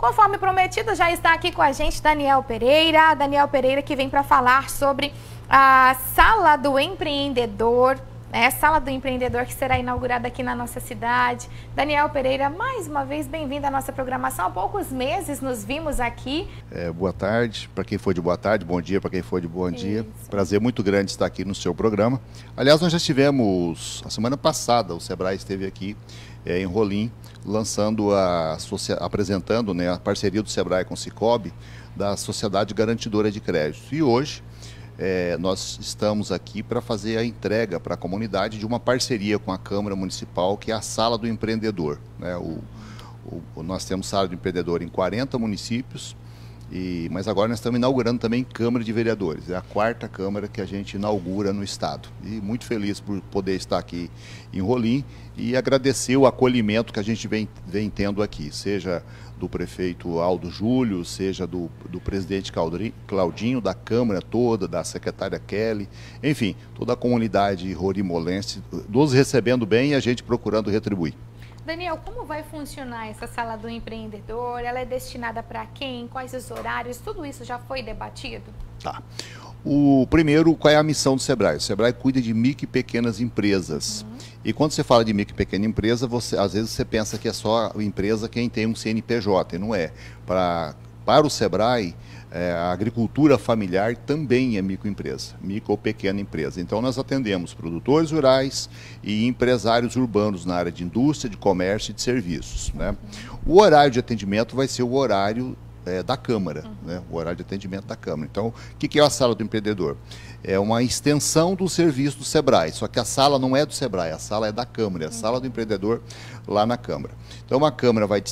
Conforme prometido, já está aqui com a gente Daniel Pereira. Daniel Pereira que vem para falar sobre a Sala do Empreendedor, né? Sala do Empreendedor que será inaugurada aqui na nossa cidade. Daniel Pereira, mais uma vez bem-vindo à nossa programação. Há poucos meses nos vimos aqui. É, boa tarde para quem for de boa tarde, bom dia para quem for de bom Isso. dia. Prazer muito grande estar aqui no seu programa. Aliás, nós já estivemos, a semana passada, o Sebrae esteve aqui é, em Rolim, lançando a, apresentando né, a parceria do Sebrae com o Cicobi da Sociedade Garantidora de Crédito. E hoje é, nós estamos aqui para fazer a entrega para a comunidade de uma parceria com a Câmara Municipal, que é a Sala do Empreendedor. Né? O, o, nós temos Sala do Empreendedor em 40 municípios, e, mas agora nós estamos inaugurando também Câmara de Vereadores. É a quarta Câmara que a gente inaugura no Estado. E muito feliz por poder estar aqui em Rolim e agradecer o acolhimento que a gente vem, vem tendo aqui, seja do prefeito Aldo Júlio, seja do, do presidente Claudinho, da Câmara toda, da secretária Kelly, enfim, toda a comunidade rorimolense, nos recebendo bem e a gente procurando retribuir. Daniel, como vai funcionar essa sala do empreendedor? Ela é destinada para quem? Quais os horários? Tudo isso já foi debatido? Tá. O primeiro, qual é a missão do Sebrae? O Sebrae cuida de micro e pequenas empresas. Uhum. E quando você fala de micro e pequena empresa, você, às vezes você pensa que é só a empresa quem tem um CNPJ, e não é. Pra, para o Sebrae, é, a agricultura familiar também é microempresa, micro ou pequena empresa. Então nós atendemos produtores rurais e empresários urbanos na área de indústria, de comércio e de serviços. Né? O horário de atendimento vai ser o horário é, da Câmara, uhum. né? o horário de atendimento da Câmara. Então, o que, que é a sala do empreendedor? É uma extensão do serviço do SEBRAE, só que a sala não é do SEBRAE, a sala é da Câmara, é a sala do empreendedor lá na Câmara. Então, a Câmara vai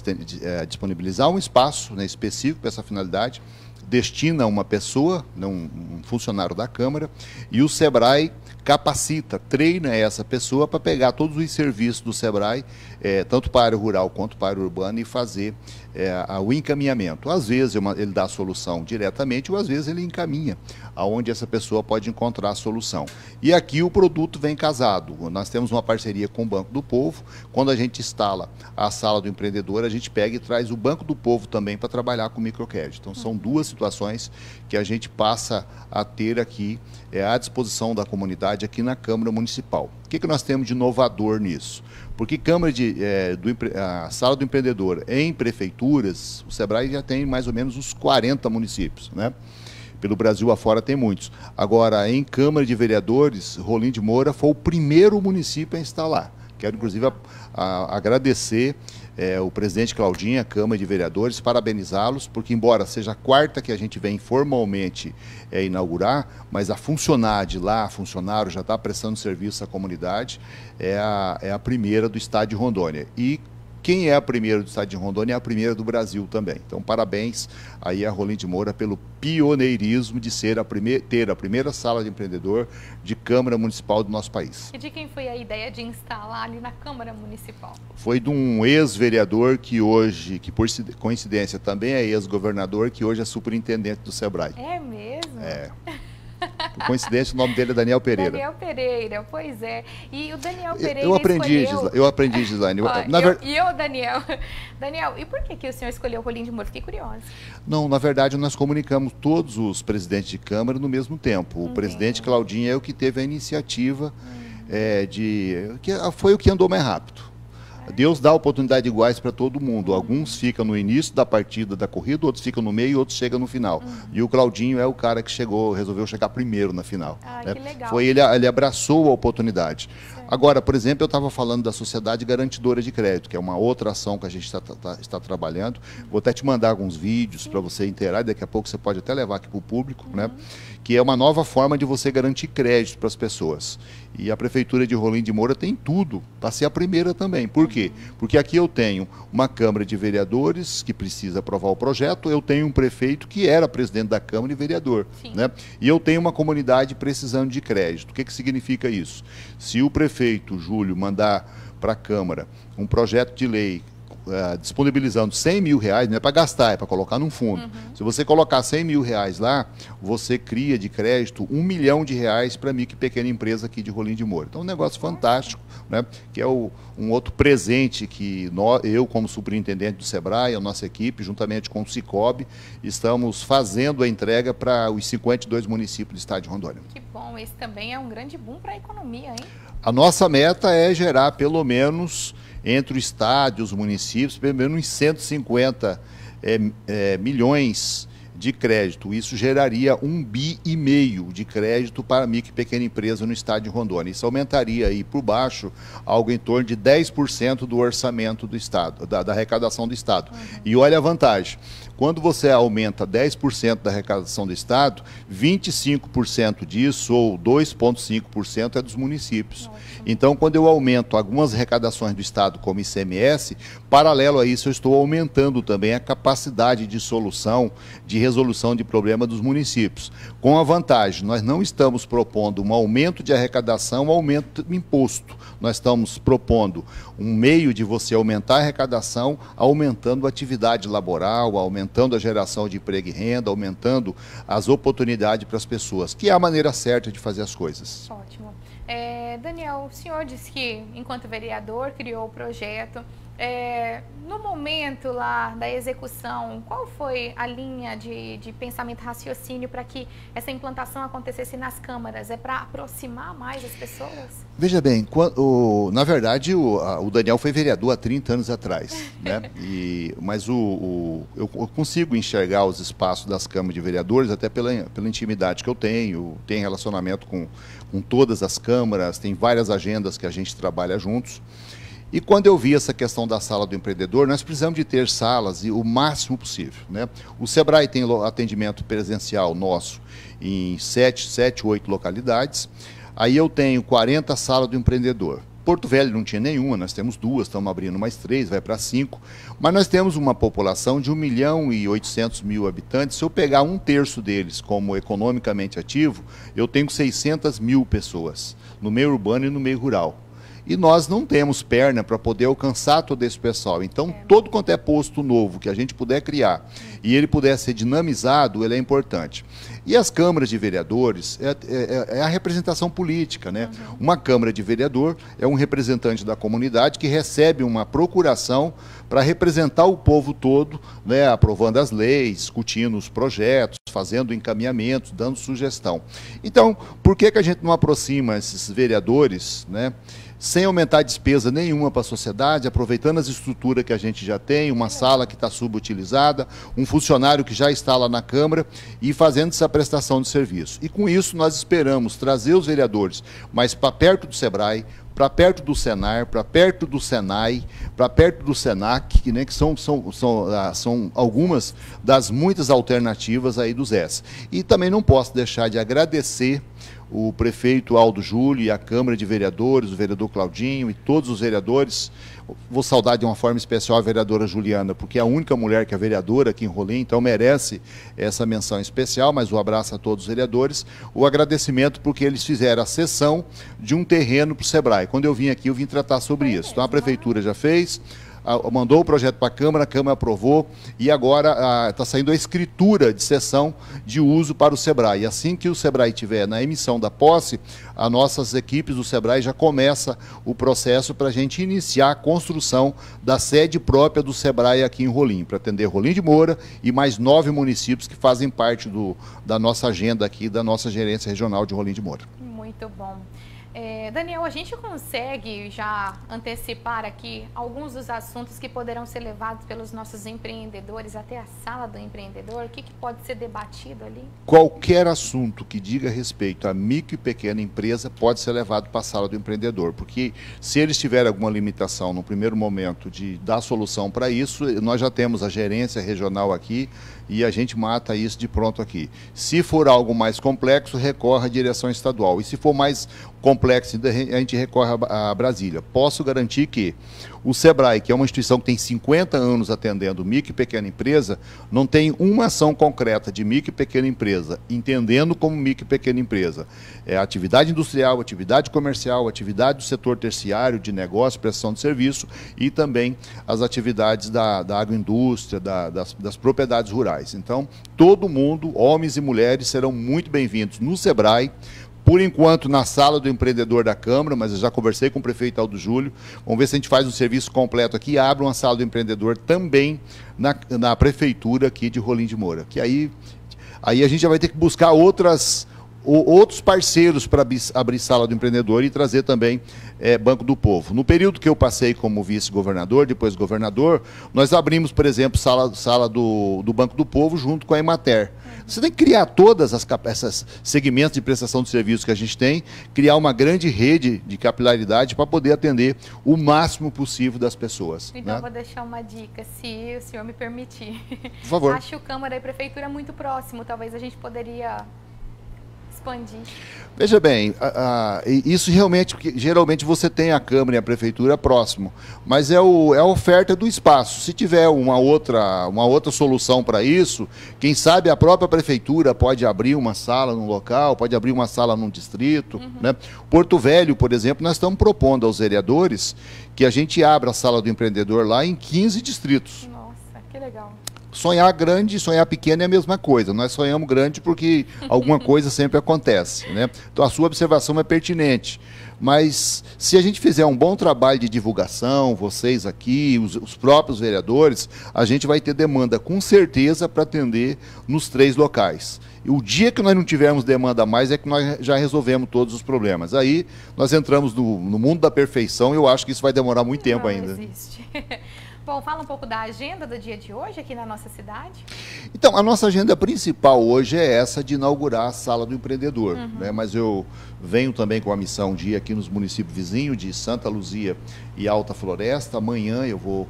é, disponibilizar um espaço né, específico para essa finalidade, destina uma pessoa, né, um, funcionário da Câmara, e o SEBRAE capacita, treina essa pessoa para pegar todos os serviços do SEBRAE, é, tanto para a área rural quanto para a área urbana, e fazer é, o encaminhamento. Às vezes ele dá a solução diretamente, ou às vezes ele encaminha aonde essa pessoa pode encontrar a solução. E aqui o produto vem casado. Nós temos uma parceria com o Banco do Povo. Quando a gente instala a sala do empreendedor, a gente pega e traz o Banco do Povo também para trabalhar com microcrédito. Então são duas situações que a gente passa a ter aqui é, à disposição da comunidade aqui na Câmara Municipal. O que, que nós temos de inovador nisso? Porque Câmara de, é, do, a Sala do Empreendedor em prefeituras, o SEBRAE já tem mais ou menos uns 40 municípios, né? Pelo Brasil afora tem muitos. Agora, em Câmara de Vereadores, Rolim de Moura foi o primeiro município a instalar. Quero, inclusive, a, a, agradecer é, o presidente Claudinha, Câmara de Vereadores, parabenizá-los, porque embora seja a quarta que a gente vem formalmente é, inaugurar, mas a funcionária lá, funcionário, já está prestando serviço à comunidade, é a, é a primeira do estado de Rondônia. E quem é a primeira do estado de Rondônia é a primeira do Brasil também. Então, parabéns aí a Rolim de Moura pelo pioneirismo de ser a primeira, ter a primeira sala de empreendedor de Câmara Municipal do nosso país. E de quem foi a ideia de instalar ali na Câmara Municipal? Foi de um ex-vereador que hoje, que por coincidência também é ex-governador, que hoje é superintendente do SEBRAE. É mesmo? É. Por coincidência, o nome dele é Daniel Pereira. Daniel Pereira, pois é. E o Daniel Pereira Eu aprendi, escolheu... eu aprendi, Gislaine. na ver... E eu, Daniel. Daniel, e por que, que o senhor escolheu o Rolim de Moura? Fiquei curiosa. Não, na verdade, nós comunicamos todos os presidentes de Câmara no mesmo tempo. O Entendi. presidente Claudinho é o que teve a iniciativa hum. é, de... que Foi o que andou mais rápido. Deus dá oportunidade iguais para todo mundo. Alguns ficam no início da partida da corrida, outros ficam no meio e outros chegam no final. Uhum. E o Claudinho é o cara que chegou, resolveu chegar primeiro na final. Ah, né? que legal. Foi ele, ele abraçou a oportunidade. Agora, por exemplo, eu estava falando da Sociedade Garantidora de Crédito, que é uma outra ação que a gente está, tá, está trabalhando. Vou até te mandar alguns vídeos para você inteirar, daqui a pouco você pode até levar aqui para o público, né? uhum. né? Que é uma nova forma de você garantir crédito para as pessoas. E a Prefeitura de Rolim de Moura tem tudo para ser a primeira também. Por quê? Porque aqui eu tenho uma Câmara de Vereadores que precisa aprovar o projeto, eu tenho um prefeito que era presidente da Câmara e vereador. Né? E eu tenho uma comunidade precisando de crédito. O que, que significa isso? Se o prefeito, Júlio, mandar para a Câmara um projeto de lei uh, disponibilizando 100 mil reais, não é para gastar, é para colocar num fundo. Uhum. Se você colocar 100 mil reais lá, você cria de crédito um milhão de reais para micro e pequena empresa aqui de Rolim de Moura. Então, é um negócio fantástico, né? que é o, um outro presente que nós, eu, como superintendente do SEBRAE, a nossa equipe, juntamente com o Cicobi, estamos fazendo a entrega para os 52 municípios do estado de Rondônia. Que bom, esse também é um grande boom para a economia, hein? A nossa meta é gerar pelo menos entre o estado e os municípios, pelo menos 150 é, é, milhões de crédito. Isso geraria um bi e meio de crédito para micro e pequena empresa no estado de Rondônia. Isso aumentaria aí por baixo algo em torno de 10% do orçamento do estado, da, da arrecadação do estado. Uhum. E olha a vantagem. Quando você aumenta 10% da arrecadação do Estado, 25% disso, ou 2,5%, é dos municípios. Então, quando eu aumento algumas arrecadações do Estado, como ICMS, paralelo a isso, eu estou aumentando também a capacidade de solução, de resolução de problema dos municípios. Com a vantagem, nós não estamos propondo um aumento de arrecadação, um aumento de imposto. Nós estamos propondo um meio de você aumentar a arrecadação, aumentando a atividade laboral, aumentando aumentando a geração de emprego e renda, aumentando as oportunidades para as pessoas, que é a maneira certa de fazer as coisas. Ótimo. É, Daniel, o senhor disse que, enquanto vereador, criou o projeto é, no momento lá da execução, qual foi a linha de, de pensamento, raciocínio para que essa implantação acontecesse nas câmaras? É para aproximar mais as pessoas? Veja bem, quando, o, na verdade o, a, o, Daniel foi vereador há 30 anos atrás, né? E, mas o, o eu, eu, consigo enxergar os espaços das câmaras de vereadores até pela, pela intimidade que eu tenho, tenho relacionamento com, com todas as câmaras, tem várias agendas que a gente trabalha juntos. E quando eu vi essa questão da sala do empreendedor, nós precisamos de ter salas e o máximo possível. Né? O Sebrae tem atendimento presencial nosso em sete, sete, oito localidades. Aí eu tenho 40 salas do empreendedor. Porto Velho não tinha nenhuma, nós temos duas, estamos abrindo mais três, vai para cinco. Mas nós temos uma população de 1 milhão e 800 mil habitantes. Se eu pegar um terço deles como economicamente ativo, eu tenho 600 mil pessoas, no meio urbano e no meio rural e nós não temos perna para poder alcançar todo esse pessoal. Então, é. todo quanto é posto novo que a gente puder criar e ele puder ser dinamizado, ele é importante. E as câmaras de vereadores é, é, é a representação política, né? Uhum. Uma câmara de vereador é um representante da comunidade que recebe uma procuração para representar o povo todo, né? aprovando as leis, discutindo os projetos, fazendo encaminhamentos, dando sugestão. Então, por que, que a gente não aproxima esses vereadores, né? Sem aumentar despesa nenhuma para a sociedade, aproveitando as estruturas que a gente já tem, uma sala que está subutilizada, um funcionário que já está lá na Câmara e fazendo essa prestação de serviço. E com isso nós esperamos trazer os vereadores mais para perto do SEBRAE, para perto do Senar, para perto do Senai, para perto do Senac, né, que são, são, são, ah, são algumas das muitas alternativas aí dos S. E também não posso deixar de agradecer o prefeito Aldo Júlio e a Câmara de Vereadores, o vereador Claudinho e todos os vereadores. Vou saudar de uma forma especial a vereadora Juliana, porque é a única mulher que é vereadora aqui em Rolim, então merece essa menção especial, mas o abraço a todos os vereadores. O agradecimento porque eles fizeram a cessão de um terreno para o Sebrae. Quando eu vim aqui, eu vim tratar sobre isso. Então a prefeitura já fez, mandou o projeto para a Câmara, a Câmara aprovou e agora está saindo a escritura de sessão de uso para o SEBRAE. Assim que o SEBRAE tiver na emissão da posse, as nossas equipes do SEBRAE já começa o processo para a gente iniciar a construção da sede própria do SEBRAE aqui em Rolim, para atender Rolim de Moura e mais nove municípios que fazem parte do, da nossa agenda aqui, da nossa gerência regional de Rolim de Moura. Muito bom. É, Daniel, a gente consegue já antecipar aqui alguns dos assuntos que poderão ser levados pelos nossos empreendedores até a sala do empreendedor? O que, que pode ser debatido ali? Qualquer assunto que diga respeito a micro e pequena empresa pode ser levado para a sala do empreendedor, porque se eles tiverem alguma limitação no primeiro momento de dar solução para isso, nós já temos a gerência regional aqui e a gente mata isso de pronto aqui. Se for algo mais complexo, recorre à direção estadual. E se for mais complexo, complexo, a gente recorre a Brasília. Posso garantir que o SEBRAE, que é uma instituição que tem 50 anos atendendo micro e pequena empresa, não tem uma ação concreta de micro e pequena empresa, entendendo como micro e pequena empresa. É atividade industrial, atividade comercial, atividade do setor terciário, de negócio, prestação de serviço e também as atividades da, da agroindústria, da, das, das propriedades rurais. Então, todo mundo, homens e mulheres, serão muito bem-vindos no SEBRAE por enquanto na sala do empreendedor da Câmara, mas eu já conversei com o prefeito Aldo Júlio. Vamos ver se a gente faz um serviço completo aqui e abre uma sala do empreendedor também na, na prefeitura aqui de Rolim de Moura. Que aí, aí a gente já vai ter que buscar outras outros parceiros para abrir sala do empreendedor e trazer também é, Banco do Povo. No período que eu passei como vice-governador, depois governador, nós abrimos, por exemplo, sala, sala do, do Banco do Povo junto com a Emater. Você tem que criar todas as essas segmentos de prestação de serviços que a gente tem, criar uma grande rede de capilaridade para poder atender o máximo possível das pessoas. Então, né? vou deixar uma dica, se o senhor me permitir. Por favor. Acho Câmara e Prefeitura muito próximo, talvez a gente poderia expandir. Veja bem, a, a, isso realmente, geralmente você tem a Câmara e a Prefeitura próximo, mas é, o, é a oferta do espaço. Se tiver uma outra, uma outra solução para isso, quem sabe a própria Prefeitura pode abrir uma sala num local, pode abrir uma sala num distrito. Uhum. Né? Porto Velho, por exemplo, nós estamos propondo aos vereadores que a gente abra a sala do empreendedor lá em 15 distritos. Nossa, que legal sonhar grande e sonhar pequeno é a mesma coisa. Nós sonhamos grande porque alguma coisa sempre acontece. Né? Então a sua observação é pertinente. Mas se a gente fizer um bom trabalho de divulgação, vocês aqui, os, os próprios vereadores, a gente vai ter demanda com certeza para atender nos três locais. E o dia que nós não tivermos demanda a mais é que nós já resolvemos todos os problemas. Aí nós entramos no, no mundo da perfeição e eu acho que isso vai demorar muito tempo não ainda. Existe. Bom, fala um pouco da agenda do dia de hoje aqui na nossa cidade. Então, a nossa agenda principal hoje é essa de inaugurar a Sala do Empreendedor. Uhum. Né? Mas eu venho também com a missão de ir aqui nos municípios vizinhos de Santa Luzia e Alta Floresta. Amanhã eu vou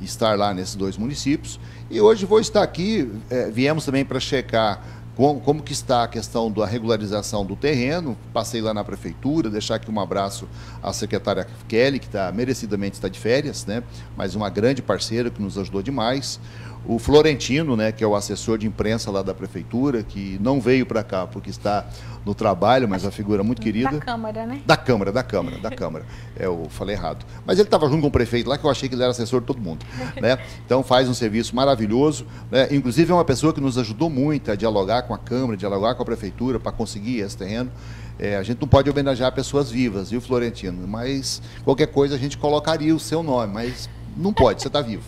estar lá nesses dois municípios. E hoje vou estar aqui, é, viemos também para checar como, como, que está a questão da regularização do terreno. Passei lá na prefeitura, deixar aqui um abraço à secretária Kelly, que está merecidamente está de férias, né? mas uma grande parceira que nos ajudou demais o Florentino, né, que é o assessor de imprensa lá da prefeitura, que não veio para cá porque está no trabalho, mas a figura muito querida. Da Câmara, né? Da Câmara, da Câmara, da Câmara. É, eu falei errado. Mas ele estava junto com o prefeito lá, que eu achei que ele era assessor de todo mundo. Né? Então faz um serviço maravilhoso. Né? Inclusive é uma pessoa que nos ajudou muito a dialogar com a Câmara, dialogar com a prefeitura para conseguir esse terreno. É, a gente não pode homenagear pessoas vivas, viu, Florentino? Mas qualquer coisa a gente colocaria o seu nome, mas não pode, você está vivo.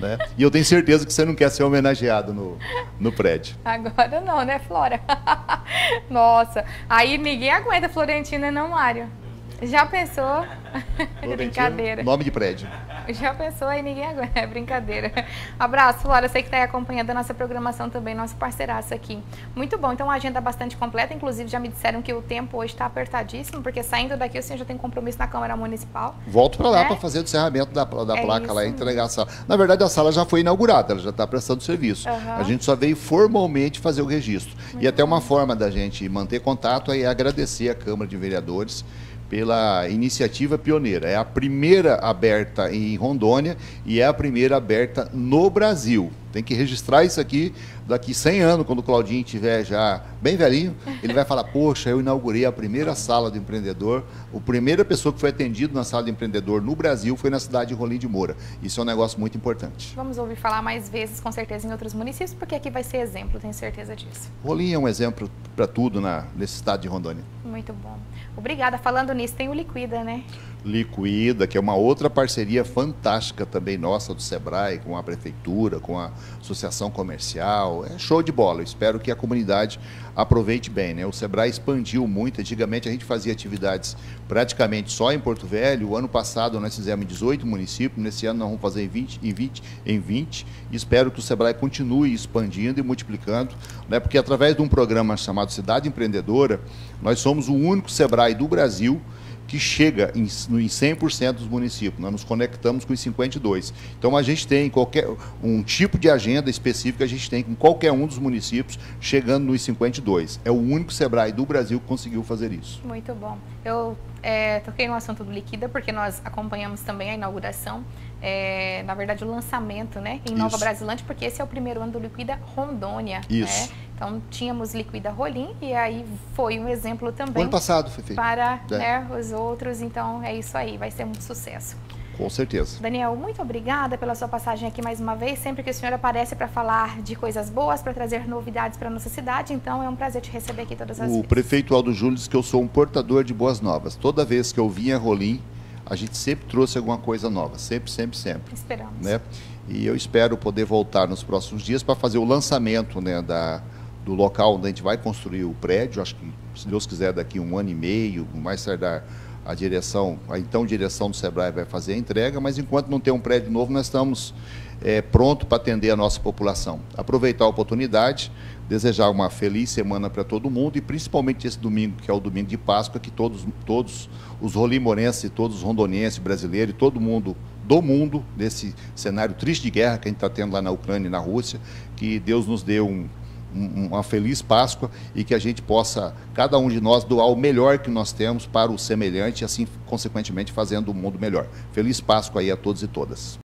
Né? E eu tenho certeza que você não quer ser homenageado no, no prédio. Agora não, né, Flora? Nossa, aí ninguém aguenta Florentina, não, Mário? Já pensou? Brincadeira. Nome de prédio. Já pensou aí, ninguém aguenta. É brincadeira. Abraço, Flora. Eu sei que está aí acompanhando a nossa programação também, nosso parceiraço aqui. Muito bom. Então, a agenda bastante completa. Inclusive, já me disseram que o tempo hoje está apertadíssimo, porque saindo daqui o senhor já tem compromisso na Câmara Municipal. Volto para lá é? para fazer o encerramento da, da é placa lá e entregar a sala. Na verdade, a sala já foi inaugurada, ela já está prestando serviço. Uhum. A gente só veio formalmente fazer o registro. Muito e até uma forma da gente manter contato é agradecer a Câmara de Vereadores pela iniciativa pioneira. É a primeira aberta em Rondônia e é a primeira aberta no Brasil. Tem que registrar isso aqui daqui 100 anos, quando o Claudinho estiver já bem velhinho, ele vai falar: Poxa, eu inaugurei a primeira sala do empreendedor. A primeira pessoa que foi atendido na sala do empreendedor no Brasil foi na cidade de Rolim de Moura. Isso é um negócio muito importante. Vamos ouvir falar mais vezes, com certeza, em outros municípios, porque aqui vai ser exemplo, tenho certeza disso. Rolim é um exemplo para tudo na, nesse estado de Rondônia. Muito bom. Obrigada. Falando nisso, tem o Liquida, né? Liquida, que é uma outra parceria fantástica também nossa do Sebrae, com a Prefeitura, com a Associação Comercial. É show de bola. espero que a comunidade aproveite bem. Né? O Sebrae expandiu muito. Antigamente a gente fazia atividades praticamente só em Porto Velho. O ano passado nós fizemos em 18 municípios. Nesse ano nós vamos fazer em 20. Em 20, em 20 e espero que o Sebrae continue expandindo e multiplicando, né? porque através de um programa chamado Cidade Empreendedora, nós somos o único Sebrae do Brasil que chega em, em 100% dos municípios. Nós nos conectamos com os 52. Então a gente tem qualquer um tipo de agenda específica, a gente tem com qualquer um dos municípios chegando nos 52. É o único Sebrae do Brasil que conseguiu fazer isso. Muito bom. Eu é, toquei no assunto do Liquida porque nós acompanhamos também a inauguração, é, na verdade o lançamento, né, em Nova Isso. Brasilante, porque esse é o primeiro ano do Liquida Rondônia. Né? Isso. Né? Então tínhamos Liquida Rolim e aí foi um exemplo também. O ano passado foi feito. Para é. né, os outros, então é isso aí, vai ser um sucesso. Com certeza. Daniel, muito obrigada pela sua passagem aqui mais uma vez. Sempre que o senhor aparece para falar de coisas boas, para trazer novidades para a nossa cidade, então é um prazer te receber aqui todas as o vezes. O prefeito Aldo Júlio disse que eu sou um portador de boas novas. Toda vez que eu vinha a Rolim, a gente sempre trouxe alguma coisa nova. Sempre, sempre, sempre. Esperamos. Né? E eu espero poder voltar nos próximos dias para fazer o lançamento né, da, do local onde a gente vai construir o prédio. Acho que, se Deus quiser, daqui um ano e meio, mais tardar a direção, a então direção do Sebrae vai fazer a entrega, mas enquanto não tem um prédio novo, nós estamos é, prontos para atender a nossa população. Aproveitar a oportunidade, desejar uma feliz semana para todo mundo e principalmente esse domingo, que é o domingo de Páscoa, que todos, todos os rolimorenses, todos os rondonienses, brasileiros, todo mundo do mundo, nesse cenário triste de guerra que a gente está tendo lá na Ucrânia e na Rússia, que Deus nos dê um, uma feliz Páscoa e que a gente possa, cada um de nós, doar o melhor que nós temos para o semelhante e assim, consequentemente, fazendo o mundo melhor. Feliz Páscoa aí a todos e todas.